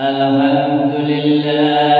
الحمد لله.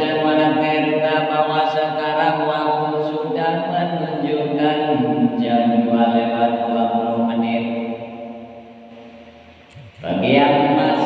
kecanduan perda bahwa sekarang waktu sudah menunjukkan jam 2 lewat 20 menit. Bagi yang masih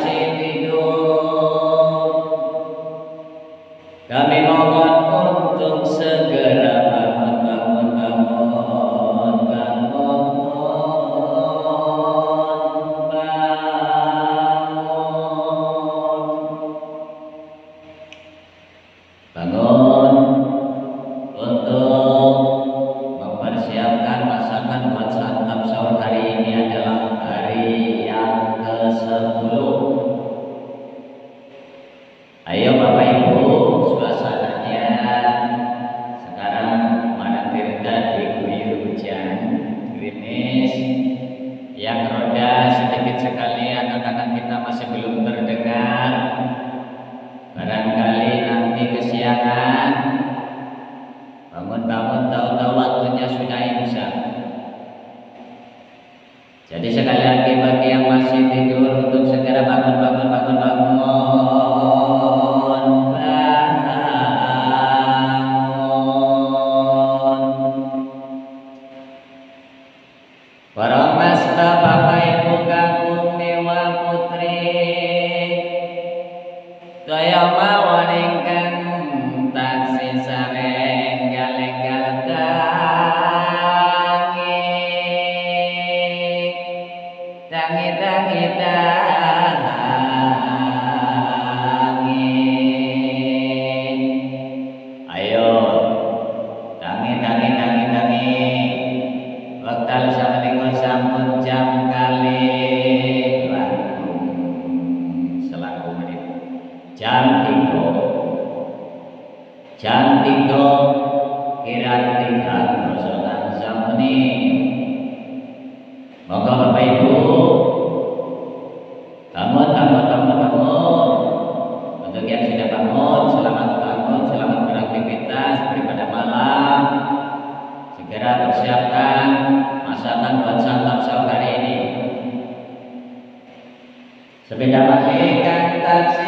kita masih belum terdengar. Barangkali nanti kesiangan. Bangun-bangun tahu-tahu waktunya sudah imsak. Jadi sekali lagi Bakal saknika sampun jam kalih selaku menit. Jam 3. Jam 3 Kira tiga dosa tansah meni. Bapak Ibu Segera persiapkan masakan buat santap sahur hari ini. Sepeda pakai kan taksi.